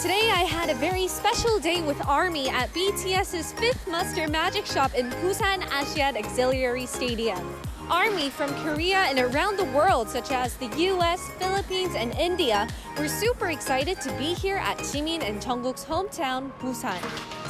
Today I had a very special day with ARMY at BTS's fifth Muster Magic Shop in Busan Asiad Auxiliary Stadium. ARMY from Korea and around the world, such as the US, Philippines, and India, were super excited to be here at Jimin and Jungkook's hometown, Busan.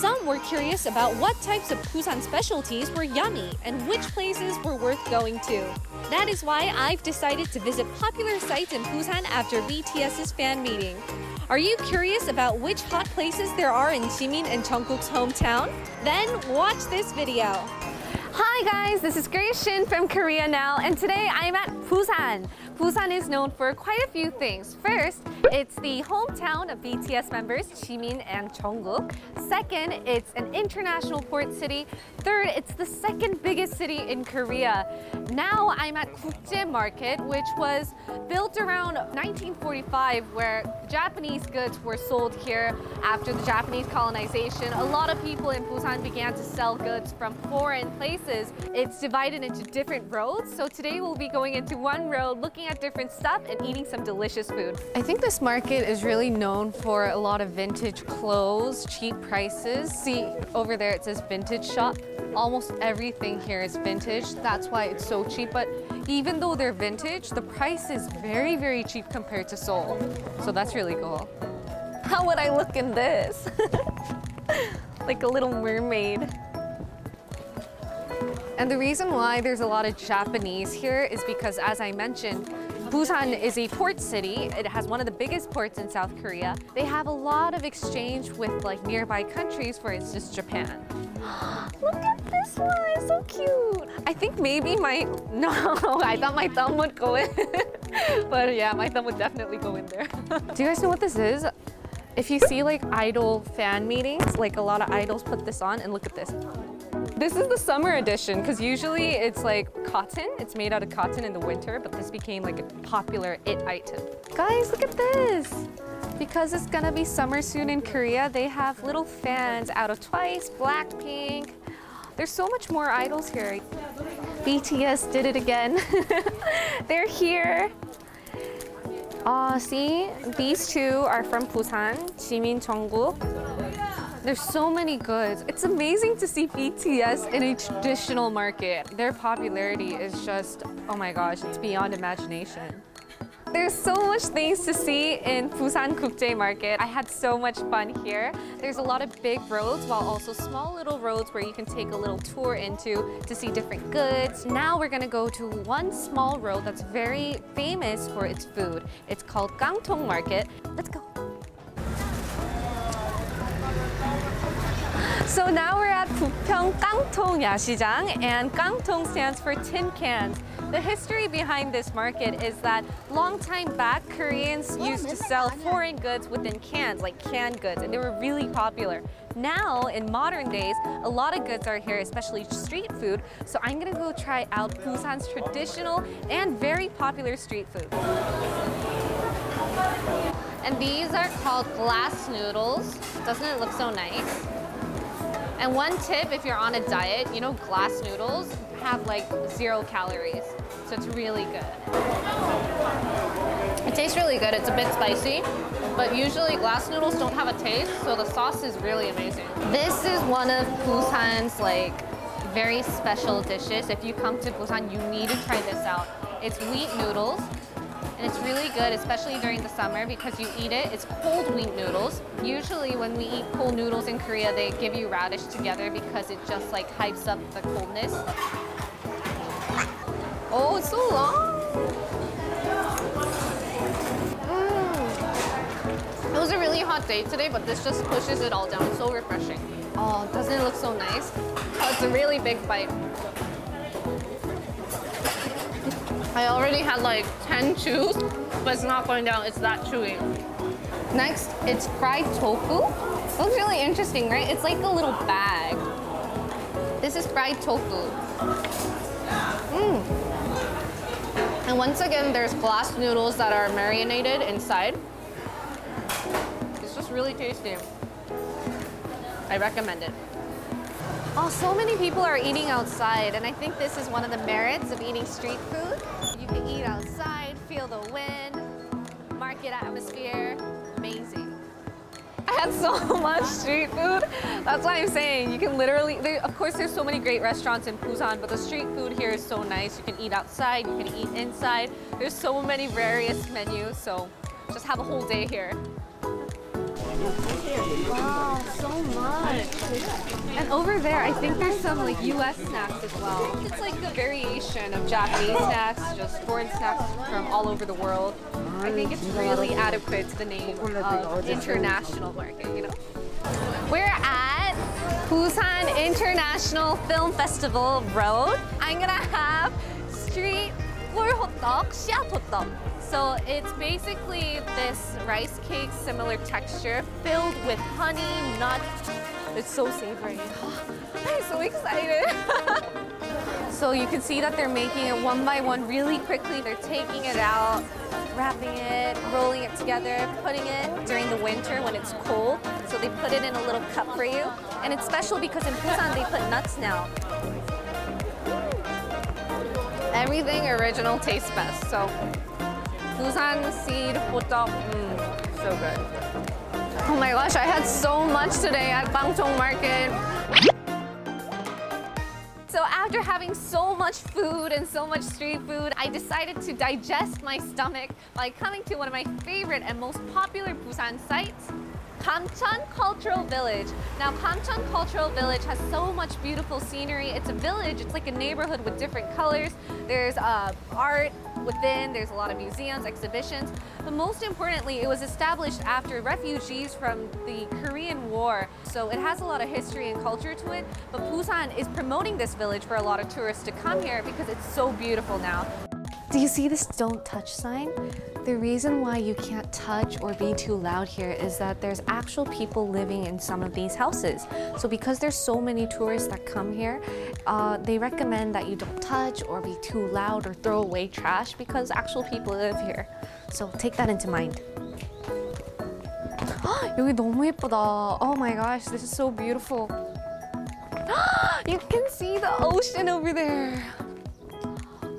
Some were curious about what types of Busan specialties were yummy and which places were worth going to. That is why I've decided to visit popular sites in Busan after BTS's fan meeting. Are you curious about which hot places there are in Jimin and Jungkook's hometown? Then watch this video. Hi guys, this is Grace Shin from Korea Now and today I'm at Busan. Busan is known for quite a few things. First, it's the hometown of BTS members Jimin and Jungkook. Second, it's an international port city. Third, it's the second biggest city in Korea. Now I'm at Gukje Market, which was built around 1945 where Japanese goods were sold here after the Japanese colonization. A lot of people in Busan began to sell goods from foreign places. It's divided into different roads. So today we'll be going into one road, looking at different stuff and eating some delicious food. I think this market is really known for a lot of vintage clothes, cheap prices. See, over there it says vintage shop. Almost everything here is vintage. That's why it's so cheap. But even though they're vintage, the price is very, very cheap compared to Seoul. So that's really cool. How would I look in this? like a little mermaid. And the reason why there's a lot of Japanese here is because, as I mentioned, Busan is a port city. It has one of the biggest ports in South Korea. They have a lot of exchange with like nearby countries, for instance, Japan. Look at this one, it's so cute. I think maybe my, no, I thought my thumb would go in. but yeah, my thumb would definitely go in there. Do you guys know what this is? If you see like idol fan meetings, like a lot of idols put this on and look at this. This is the summer edition because usually it's like cotton. It's made out of cotton in the winter, but this became like a popular it item. Guys, look at this. Because it's gonna be summer soon in Korea, they have little fans out of Twice, Blackpink. There's so much more idols here. BTS did it again. They're here. Uh, see, these two are from Busan, Jimin, Jungkook. There's so many goods. It's amazing to see BTS in a traditional market. Their popularity is just, oh my gosh, it's beyond imagination. There's so much things to see in Busan Gukje Market. I had so much fun here. There's a lot of big roads while also small little roads where you can take a little tour into to see different goods. Now we're gonna go to one small road that's very famous for its food. It's called Kkangtong Market. Let's go. So now we're at Bupyeong Kkangtong Yashijang and Kkangtong stands for tin cans. The history behind this market is that long time back, Koreans used to sell foreign goods within cans, like canned goods, and they were really popular. Now, in modern days, a lot of goods are here, especially street food, so I'm gonna go try out Busan's traditional and very popular street food. And these are called glass noodles. Doesn't it look so nice? And one tip, if you're on a diet, you know glass noodles have like zero calories. So it's really good. It tastes really good. It's a bit spicy, but usually glass noodles don't have a taste, so the sauce is really amazing. This is one of Busan's like very special dishes. If you come to Busan, you need to try this out. It's wheat noodles good, especially during the summer because you eat it. It's cold wheat noodles. Usually when we eat cold noodles in Korea, they give you radish together because it just like hypes up the coldness. Oh, it's so long. Mm. It was a really hot day today, but this just pushes it all down. It's so refreshing. Oh, doesn't it look so nice? Oh, it's a really big bite. I already had like 10 chews, but it's not going down, it's that chewy. Next, it's fried tofu. Looks really interesting, right? It's like a little bag. This is fried tofu. Mmm. And once again, there's glass noodles that are marinated inside. It's just really tasty. I recommend it. Oh, so many people are eating outside, and I think this is one of the merits of eating street food. So much street food. That's why I'm saying you can literally, there, of course there's so many great restaurants in Busan, but the street food here is so nice. You can eat outside, you can eat inside. There's so many various menus, so just have a whole day here. Wow, much. And over there, I think there's some like US snacks as well. It's like a variation of Japanese snacks, just foreign snacks from all over the world. I think it's really adequate to the name of international market, you know? We're at Busan International Film Festival Road. I'm gonna have street 꿀 호떡, 씨앗 호떡. So it's basically this rice cake, similar texture, filled with honey, nuts. It's so savory. I'm so excited. so you can see that they're making it one by one really quickly. They're taking it out, wrapping it, rolling it together, putting it during the winter when it's cold. So they put it in a little cup for you. And it's special because in Busan they put nuts now. Everything original tastes best. So Busan seed hotteok, mm, so good. Oh my gosh, I had so much today at Kkangtong Market. So after having so much food and so much street food, I decided to digest my stomach by coming to one of my favorite and most popular Busan sites, Gamcheon Cultural Village. Now, Gamcheon Cultural Village has so much beautiful scenery. It's a village, it's like a neighborhood with different colors. There's uh, art within, there's a lot of museums, exhibitions. But most importantly, it was established after refugees from the Korean War. So it has a lot of history and culture to it. But Busan is promoting this village for a lot of tourists to come here because it's so beautiful now. Do you see this don't touch sign? The reason why you can't touch or be too loud here is that there's actual people living in some of these houses. So because there's so many tourists that come here, uh, they recommend that you don't touch or be too loud or throw away trash because actual people live here. So take that into mind. 여기 너무 예쁘다. Oh my gosh, this is so beautiful. you can see the ocean over there.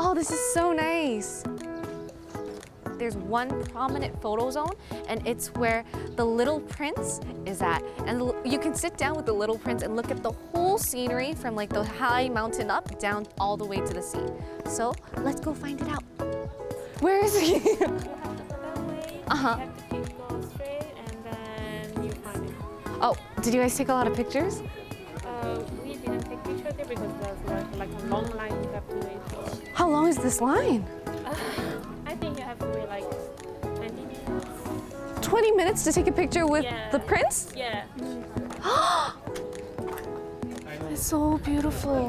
Oh, this is so nice. There's one prominent photo zone and it's where the Little Prince is at. And you can sit down with the Little Prince and look at the whole scenery from like the high mountain up down all the way to the sea. So let's go find it out. Where is he? uh-huh. Oh, did you guys take a lot of pictures? Uh, we didn't take pictures there because there's like, like a long line you have to wait for. How long is this line? Uh, I think you have to wait like 20 minutes. 20 minutes to take a picture with Yeah. the prince? Yeah. It's so beautiful.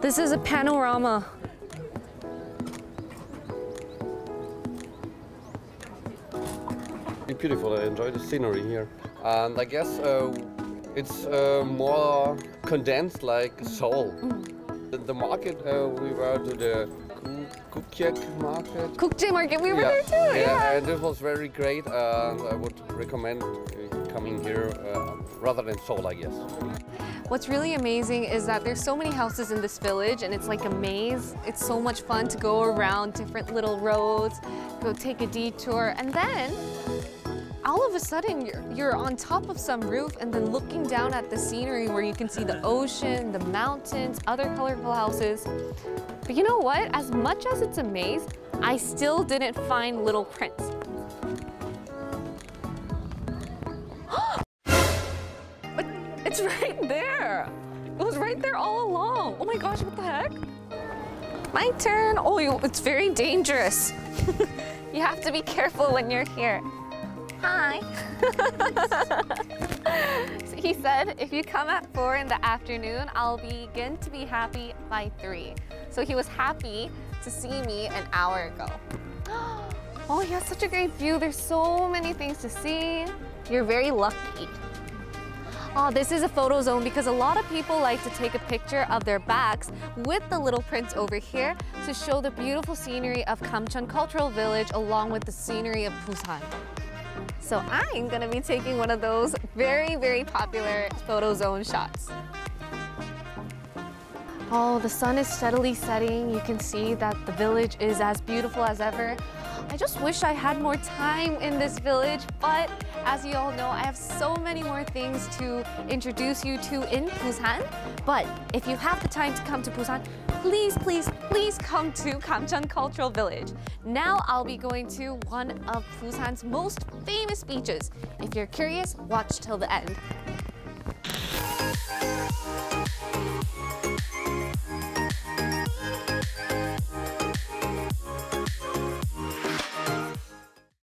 This is a panorama. Really beautiful. I enjoy the scenery here, and I guess uh, it's uh, more condensed like Seoul. The, the market uh, we were to the Ku- Kukyek market. 국제 market, we were there too. yeah, and it was very great. Uh, I would recommend uh, coming here uh, rather than Seoul, I guess. What's really amazing is that there's so many houses in this village and it's like a maze. It's so much fun to go around different little roads, go take a detour, and then all of a sudden you're, you're on top of some roof and then looking down at the scenery where you can see the ocean, the mountains, other colorful houses. But you know what? As much as it's a maze, I still didn't find Little Prince. It's right there. It was right there all along. Oh my gosh, what the heck? My turn. Oh, it's very dangerous. you have to be careful when you're here. Hi. he said, if you come at four in the afternoon, I'll begin to be happy by three. So he was happy to see me an hour ago. Oh, he has such a great view. There's so many things to see. You're very lucky. Oh, this is a photo zone because a lot of people like to take a picture of their backs with the little prince over here to show the beautiful scenery of Gamcheon Cultural Village along with the scenery of Busan. So I'm gonna be taking one of those very, very popular photo zone shots. Oh, the sun is steadily setting. You can see that the village is as beautiful as ever. I just wish I had more time in this village, but as you all know, I have so many more things to introduce you to in Busan. But if you have the time to come to Busan, please, please, please come to Gamcheon Cultural Village. Now I'll be going to one of Busan's most famous beaches. If you're curious, watch till the end.